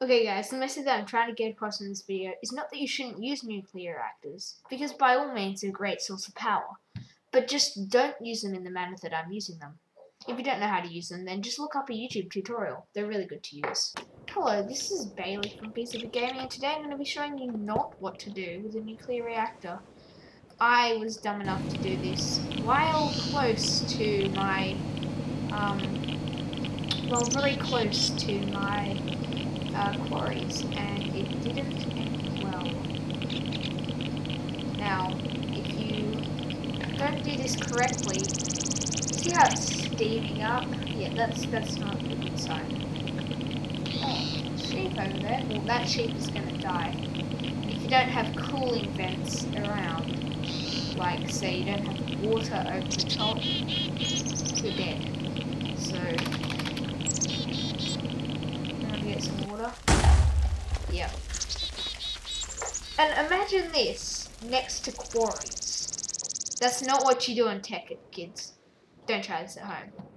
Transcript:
Okay guys, the message that I'm trying to get across in this video is not that you shouldn't use nuclear reactors, because by all means they're a great source of power, but just don't use them in the manner that I'm using them. If you don't know how to use them, then just look up a YouTube tutorial. They're really good to use. Hello, this is Bayley from BZB Gaming, and today I'm going to be showing you not what to do with a nuclear reactor. I was dumb enough to do this while close to my, um, well, very close to my uh, quarries, and it didn't end well. Now, if you don't do this correctly, see how it's steaming up? Yeah, that's that's not a good sign. Oh, sheep over there. Well, that sheep is going to die. If you don't have cooling vents around, like say you don't have water over the top, get some water. Yep. And imagine this next to quarries. That's not what you do in Tekkit, kids. Don't try this at home.